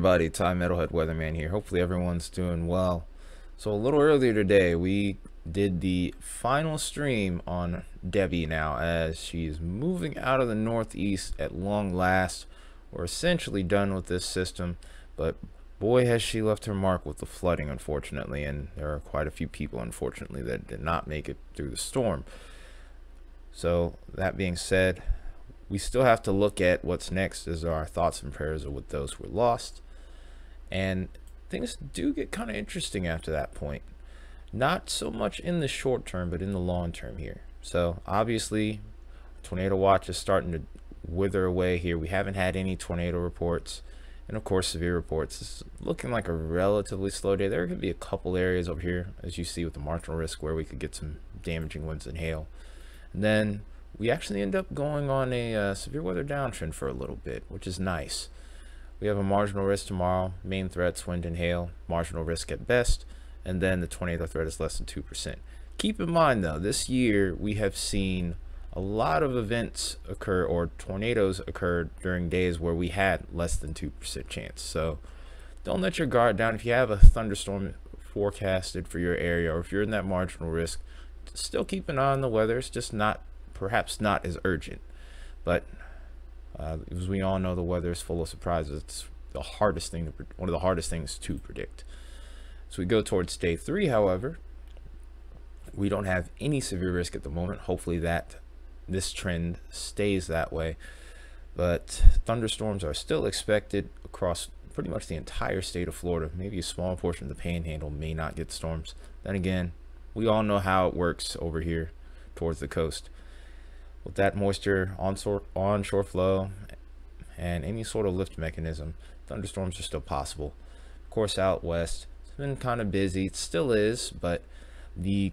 everybody, Tai Metalhead Weatherman here. Hopefully everyone's doing well. So a little earlier today, we did the final stream on Debby now as she's moving out of the Northeast at long last. We're essentially done with this system, but boy has she left her mark with the flooding, unfortunately, and there are quite a few people, unfortunately, that did not make it through the storm. So that being said, we still have to look at what's next as our thoughts and prayers are with those who were lost. And things do get kind of interesting after that point. Not so much in the short term, but in the long term here. So obviously, tornado watch is starting to wither away here. We haven't had any tornado reports. And of course, severe reports. It's looking like a relatively slow day. There could be a couple areas over here, as you see with the marginal risk, where we could get some damaging winds and hail. And then we actually end up going on a uh, severe weather downtrend for a little bit, which is nice. We have a marginal risk tomorrow, main threats, wind and hail, marginal risk at best, and then the tornado threat is less than 2%. Keep in mind though, this year we have seen a lot of events occur or tornadoes occur during days where we had less than 2% chance. So don't let your guard down. If you have a thunderstorm forecasted for your area or if you're in that marginal risk, still keep an eye on the weather. It's just not perhaps not as urgent. But uh, as we all know, the weather is full of surprises. It's the hardest thing, to, one of the hardest things to predict. So we go towards day three, however, we don't have any severe risk at the moment. Hopefully that this trend stays that way. But thunderstorms are still expected across pretty much the entire state of Florida. Maybe a small portion of the panhandle may not get storms. Then again, we all know how it works over here towards the coast with that moisture onshore, flow and any sort of lift mechanism, thunderstorms are still possible. Of course, out west, it's been kind of busy. It still is, but the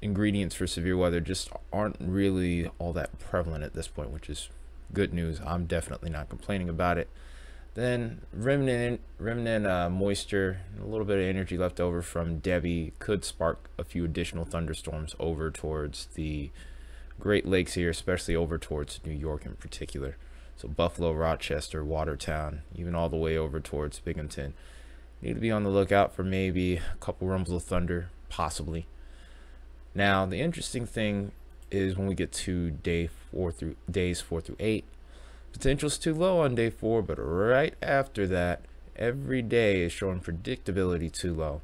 ingredients for severe weather just aren't really all that prevalent at this point, which is good news. I'm definitely not complaining about it. Then remnant, remnant uh, moisture, a little bit of energy left over from Debby could spark a few additional thunderstorms over towards the Great Lakes here, especially over towards New York in particular. So Buffalo, Rochester, Watertown, even all the way over towards Binghamton. Need to be on the lookout for maybe a couple rumbles of thunder, possibly. Now, the interesting thing is when we get to day four through days four through eight, potential's too low on day four, but right after that, every day is showing predictability too low.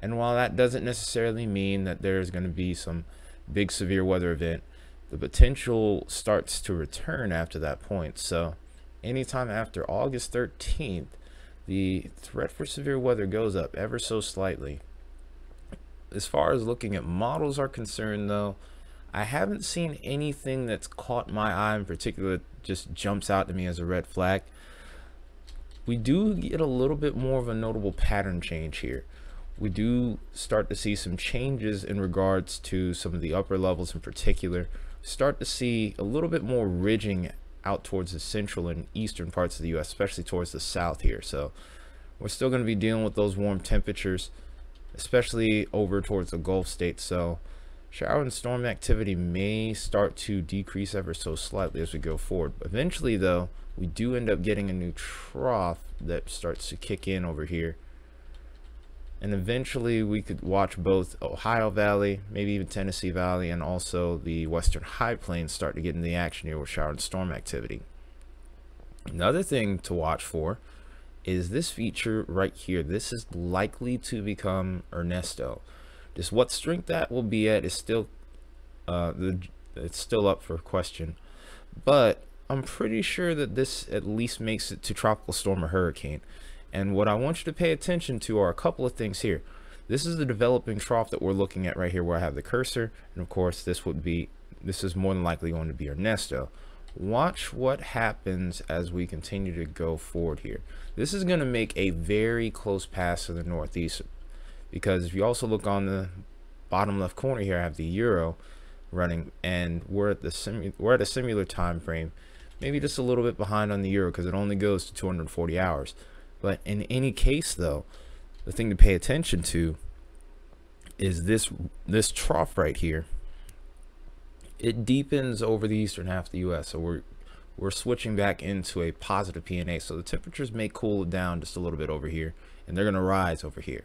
And while that doesn't necessarily mean that there's going to be some big severe weather event, the potential starts to return after that point. So anytime after August 13th, the threat for severe weather goes up ever so slightly. As far as looking at models are concerned though, I haven't seen anything that's caught my eye in particular just jumps out to me as a red flag. We do get a little bit more of a notable pattern change here. We do start to see some changes in regards to some of the upper levels in particular start to see a little bit more ridging out towards the central and eastern parts of the U.S., especially towards the south here. So we're still going to be dealing with those warm temperatures, especially over towards the Gulf states. So shower and storm activity may start to decrease ever so slightly as we go forward. Eventually, though, we do end up getting a new trough that starts to kick in over here and eventually we could watch both Ohio Valley, maybe even Tennessee Valley, and also the Western High Plains start to get in the action here with shower and storm activity. Another thing to watch for is this feature right here. This is likely to become Ernesto. Just what strength that will be at is still uh, the, it's still up for question, but I'm pretty sure that this at least makes it to tropical storm or hurricane. And what I want you to pay attention to are a couple of things here. This is the developing trough that we're looking at right here where I have the cursor. And of course, this would be, this is more than likely going to be Ernesto. Watch what happens as we continue to go forward here. This is going to make a very close pass to the northeast because if you also look on the bottom left corner here, I have the Euro running and we're at the we're at a similar time frame maybe just a little bit behind on the euro because it only goes to 240 hours but in any case, though, the thing to pay attention to is this this trough right here. It deepens over the eastern half of the U.S. So we're we're switching back into a positive PNA. So the temperatures may cool down just a little bit over here and they're going to rise over here.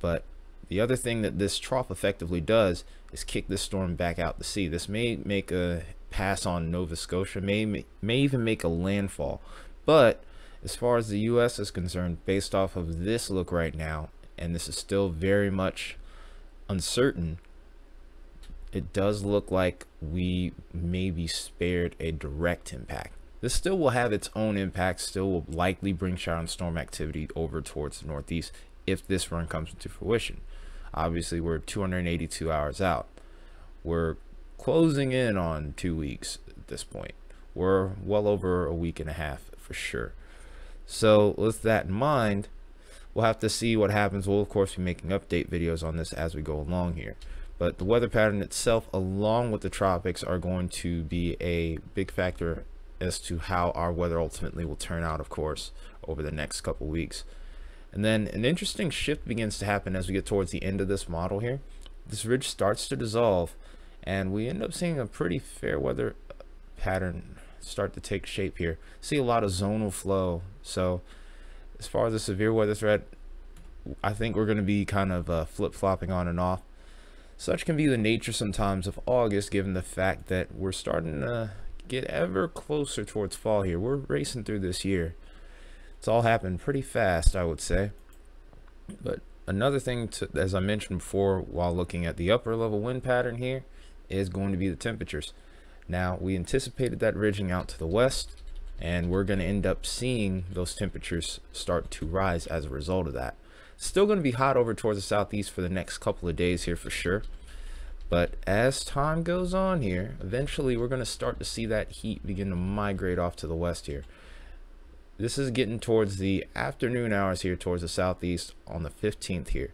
But the other thing that this trough effectively does is kick this storm back out to sea. This may make a pass on Nova Scotia, may, may even make a landfall. But as far as the U.S. is concerned, based off of this look right now, and this is still very much uncertain, it does look like we may be spared a direct impact. This still will have its own impact, still will likely bring shower and storm activity over towards the northeast if this run comes into fruition. Obviously, we're 282 hours out. We're closing in on two weeks at this point. We're well over a week and a half for sure. So with that in mind, we'll have to see what happens. We'll of course be making update videos on this as we go along here. But the weather pattern itself, along with the tropics, are going to be a big factor as to how our weather ultimately will turn out, of course, over the next couple weeks. And then an interesting shift begins to happen as we get towards the end of this model here. This ridge starts to dissolve and we end up seeing a pretty fair weather pattern start to take shape here. See a lot of zonal flow. So as far as the severe weather threat, I think we're going to be kind of uh, flip-flopping on and off. Such can be the nature sometimes of August, given the fact that we're starting to get ever closer towards fall here. We're racing through this year. It's all happened pretty fast, I would say. But another thing, to, as I mentioned before, while looking at the upper level wind pattern here, is going to be the temperatures. Now, we anticipated that ridging out to the west, and we're going to end up seeing those temperatures start to rise as a result of that. Still going to be hot over towards the southeast for the next couple of days here for sure. But as time goes on here, eventually we're going to start to see that heat begin to migrate off to the west here. This is getting towards the afternoon hours here towards the southeast on the 15th here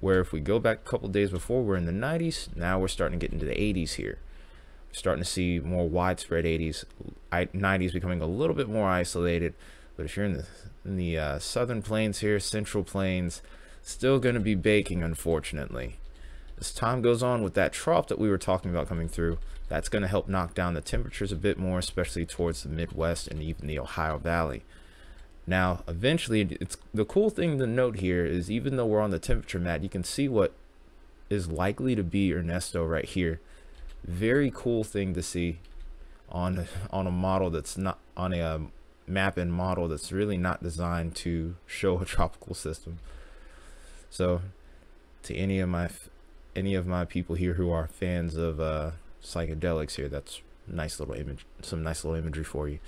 where if we go back a couple days before we're in the 90s now we're starting to get into the 80s here starting to see more widespread 80s 90s becoming a little bit more isolated. But if you're in the in the uh, southern plains here central plains still going to be baking unfortunately. As time goes on with that trough that we were talking about coming through that's going to help knock down the temperatures a bit more especially towards the midwest and even the ohio valley. Now, eventually, it's the cool thing to note here is even though we're on the temperature mat, you can see what is likely to be Ernesto right here. Very cool thing to see on on a model that's not on a um, map and model that's really not designed to show a tropical system. So, to any of my any of my people here who are fans of uh, psychedelics here, that's nice little image, some nice little imagery for you.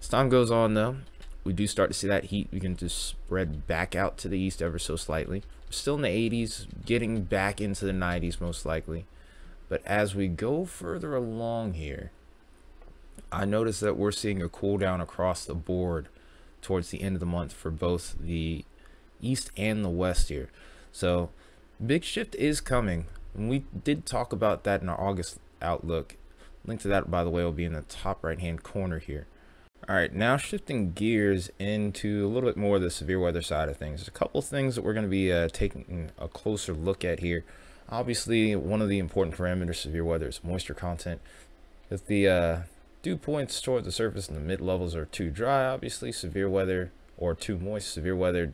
As time goes on, though, we do start to see that heat begin to spread back out to the east ever so slightly. Still in the 80s, getting back into the 90s most likely. But as we go further along here, I notice that we're seeing a cool down across the board towards the end of the month for both the east and the west here. So big shift is coming. And we did talk about that in our August outlook. Link to that, by the way, will be in the top right hand corner here. All right, now shifting gears into a little bit more of the severe weather side of things. There's a couple things that we're going to be uh, taking a closer look at here. Obviously, one of the important parameters of severe weather is moisture content. If the uh, dew points toward the surface and the mid levels are too dry, obviously severe weather or too moist, severe weather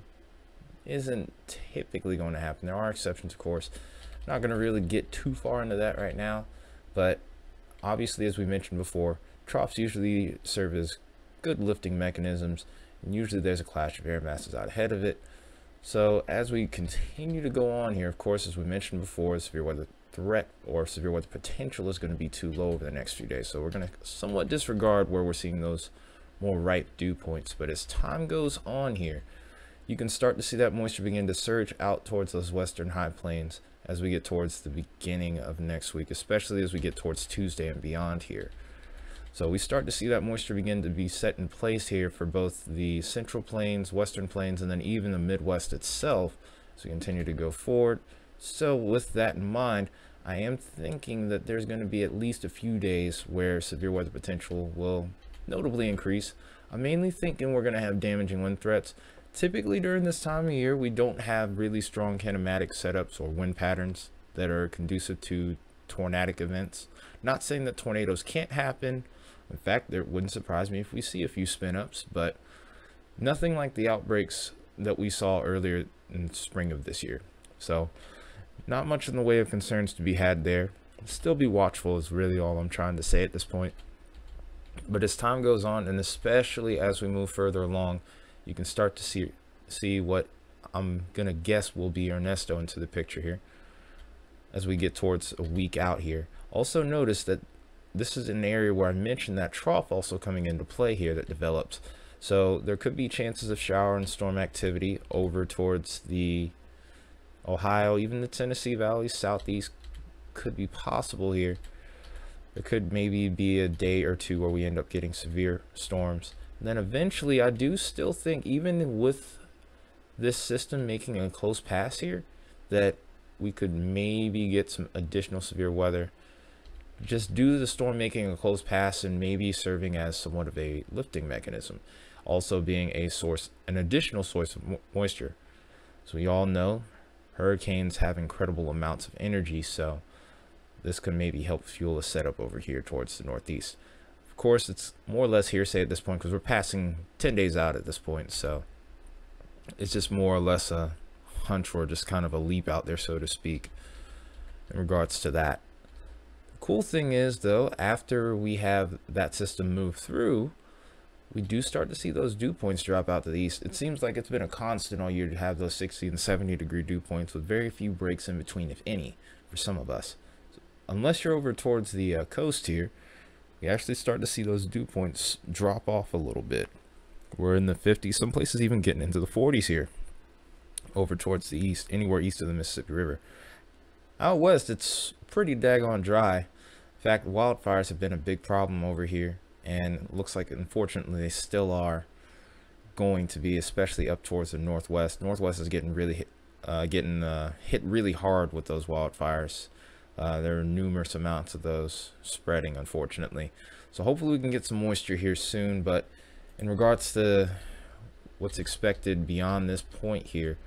isn't typically going to happen. There are exceptions, of course. I'm Not going to really get too far into that right now, but obviously, as we mentioned before, troughs usually serve as good lifting mechanisms and usually there's a clash of air masses out ahead of it so as we continue to go on here of course as we mentioned before severe weather threat or severe weather potential is going to be too low over the next few days. So we're going to somewhat disregard where we're seeing those more ripe dew points. But as time goes on here you can start to see that moisture begin to surge out towards those western high plains as we get towards the beginning of next week especially as we get towards Tuesday and beyond here so we start to see that moisture begin to be set in place here for both the central plains, western plains, and then even the Midwest itself as we continue to go forward. So with that in mind, I am thinking that there's going to be at least a few days where severe weather potential will notably increase. I'm mainly thinking we're going to have damaging wind threats. Typically during this time of year, we don't have really strong kinematic setups or wind patterns that are conducive to tornadic events. Not saying that tornadoes can't happen, In fact, it wouldn't surprise me if we see a few spin ups, but nothing like the outbreaks that we saw earlier in spring of this year. So, not much in the way of concerns to be had there. Still be watchful is really all I'm trying to say at this point. But as time goes on, and especially as we move further along, you can start to see see what I'm gonna guess will be Ernesto into the picture here as we get towards a week out here. Also notice that this is an area where I mentioned that trough also coming into play here that develops. So there could be chances of shower and storm activity over towards the Ohio, even the Tennessee Valley, southeast could be possible here. There could maybe be a day or two where we end up getting severe storms. And then eventually, I do still think, even with this system making a close pass here, that we could maybe get some additional severe weather just do the storm making a close pass and maybe serving as somewhat of a lifting mechanism. Also being a source an additional source of mo moisture. So we all know hurricanes have incredible amounts of energy so this could maybe help fuel a setup over here towards the northeast. Of course it's more or less hearsay at this point because we're passing 10 days out at this point so it's just more or less a hunch or just kind of a leap out there, so to speak, in regards to that. Cool thing is, though, after we have that system move through, we do start to see those dew points drop out to the east. It seems like it's been a constant all year to have those 60 and 70 degree dew points with very few breaks in between, if any, for some of us. So unless you're over towards the uh, coast here, we actually start to see those dew points drop off a little bit. We're in the 50s, some places even getting into the 40s here over towards the east, anywhere east of the Mississippi River. Out west, it's pretty daggone dry. In fact, wildfires have been a big problem over here, and looks like, unfortunately, they still are going to be, especially up towards the northwest. Northwest is getting really hit, uh, getting uh, hit really hard with those wildfires. Uh, there are numerous amounts of those spreading, unfortunately. So hopefully we can get some moisture here soon. But in regards to what's expected beyond this point here,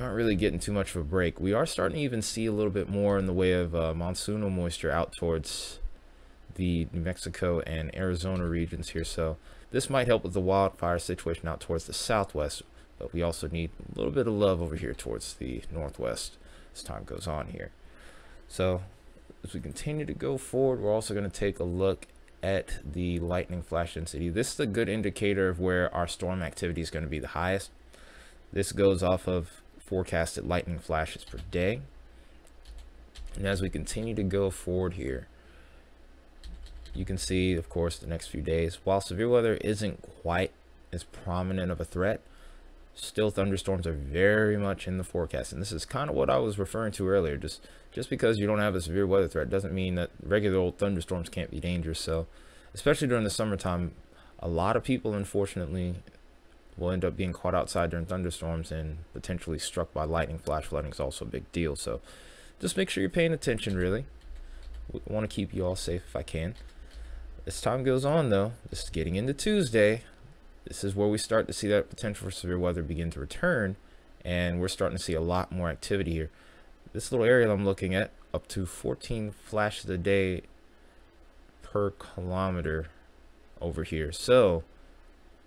aren't really getting too much of a break. We are starting to even see a little bit more in the way of uh, monsoonal moisture out towards the New Mexico and Arizona regions here. So this might help with the wildfire situation out towards the southwest, but we also need a little bit of love over here towards the northwest as time goes on here. So as we continue to go forward, we're also going to take a look at the lightning flash density. This is a good indicator of where our storm activity is going to be the highest. This goes off of forecasted lightning flashes per day. And as we continue to go forward here, you can see, of course, the next few days, while severe weather isn't quite as prominent of a threat, still thunderstorms are very much in the forecast. And this is kind of what I was referring to earlier. Just just because you don't have a severe weather threat doesn't mean that regular old thunderstorms can't be dangerous. So, especially during the summertime, a lot of people, unfortunately, will end up being caught outside during thunderstorms and potentially struck by lightning. Flash flooding is also a big deal. So just make sure you're paying attention, really. We want to keep you all safe if I can. As time goes on, though, this is getting into Tuesday. This is where we start to see that potential for severe weather begin to return. And we're starting to see a lot more activity here. This little area I'm looking at, up to 14 flashes a day per kilometer over here. So,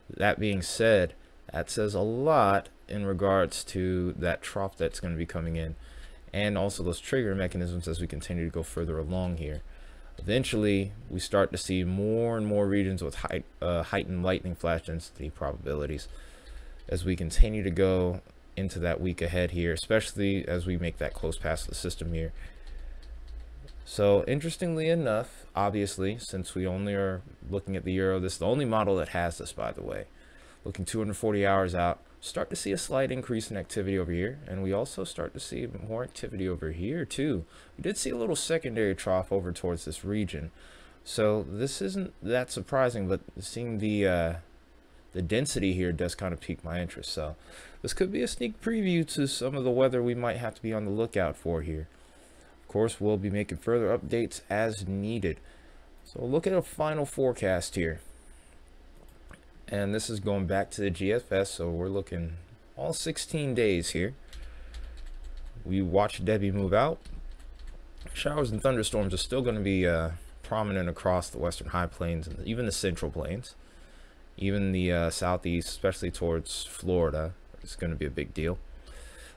that being said, that says a lot in regards to that trough that's going to be coming in and also those trigger mechanisms as we continue to go further along here. Eventually, we start to see more and more regions with height, uh, heightened lightning flash density probabilities as we continue to go into that week ahead here, especially as we make that close past the system here. So interestingly enough, obviously, since we only are looking at the Euro, this is the only model that has this, by the way looking 240 hours out, start to see a slight increase in activity over here. And we also start to see more activity over here too. We did see a little secondary trough over towards this region. So this isn't that surprising, but seeing the uh, the density here does kind of pique my interest. So this could be a sneak preview to some of the weather we might have to be on the lookout for here. Of course, we'll be making further updates as needed. So look at a final forecast here and this is going back to the GFS so we're looking all 16 days here we watch Debby move out showers and thunderstorms are still going to be uh, prominent across the western high plains and even the central plains. Even the uh, southeast, especially towards Florida, is going to be a big deal.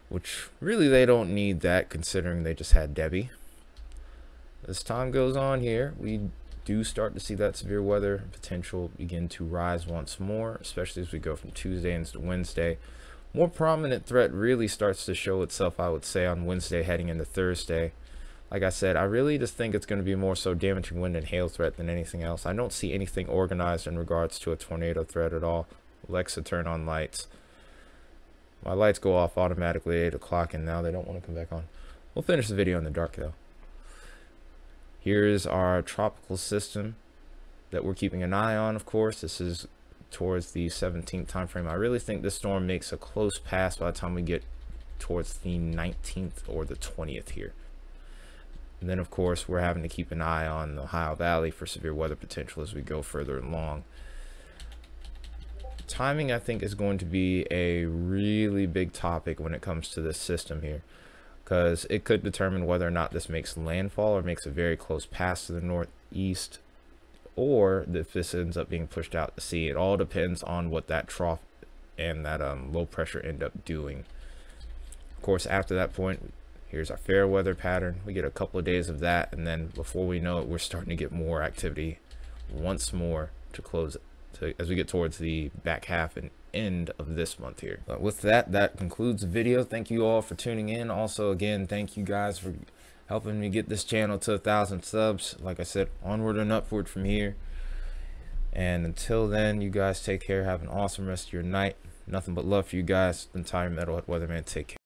Which really they don't need that considering they just had Debby As time goes on here, we do start to see that severe weather potential begin to rise once more, especially as we go from Tuesday into Wednesday. More prominent threat really starts to show itself, I would say, on Wednesday heading into Thursday. Like I said, I really just think it's going to be more so damaging wind and hail threat than anything else. I don't see anything organized in regards to a tornado threat at all. Alexa, turn on lights. My lights go off automatically at 8 o'clock and now they don't want to come back on. We'll finish the video in the dark though. Here's our tropical system that we're keeping an eye on, of course. This is towards the 17th time frame. I really think this storm makes a close pass by the time we get towards the 19th or the 20th here. And then, of course, we're having to keep an eye on the Ohio Valley for severe weather potential as we go further along. Timing, I think, is going to be a really big topic when it comes to this system here because it could determine whether or not this makes landfall or makes a very close pass to the northeast or if this ends up being pushed out to sea. It all depends on what that trough and that um, low pressure end up doing. Of course, after that point, here's our fair weather pattern. We get a couple of days of that, and then before we know it, we're starting to get more activity once more to close as we get towards the back half and end of this month here. But with that, that concludes the video. Thank you all for tuning in. Also, again, thank you guys for helping me get this channel to a thousand subs. Like I said, onward and upward from here. And until then, you guys take care. Have an awesome rest of your night. Nothing but love for you guys. Entire Metalhead Weatherman. Take care.